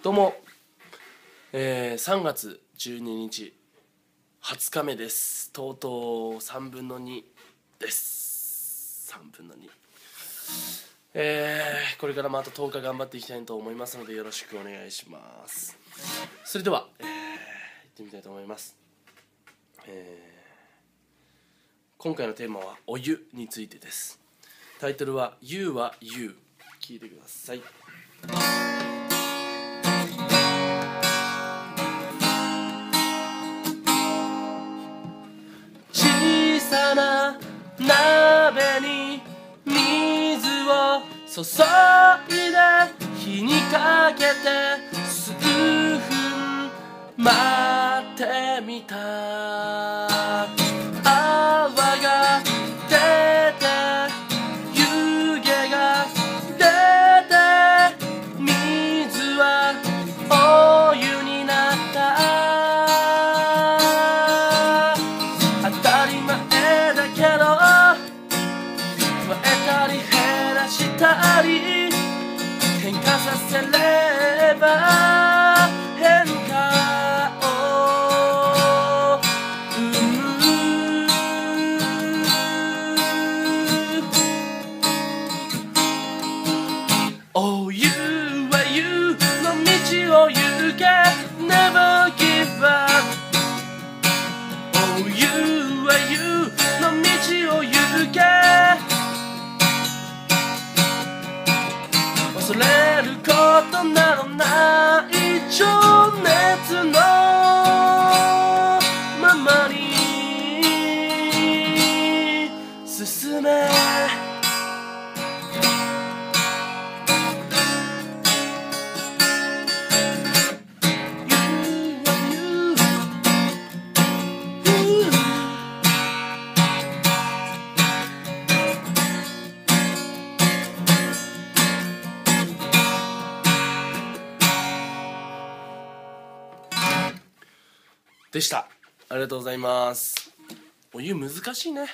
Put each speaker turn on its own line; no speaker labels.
どうも、えー、3月12日20日目です。とうとう3分の2です。3分の2えー、これからまた10日頑張っていきたいと思いますのでよろしくお願いします。それでは、えー、行ってみたいと思います、えー、今回のテーマはお湯についてです。タイトルは「You は You」聞いてください。鍋に水を注いで火にかけて数分待ってみた。したり変化させれば変化を生む。お湯は湯の道を行け Never give up お湯は湯ることなどない情熱のままに進めでした。ありがとうございます。お湯難しいね。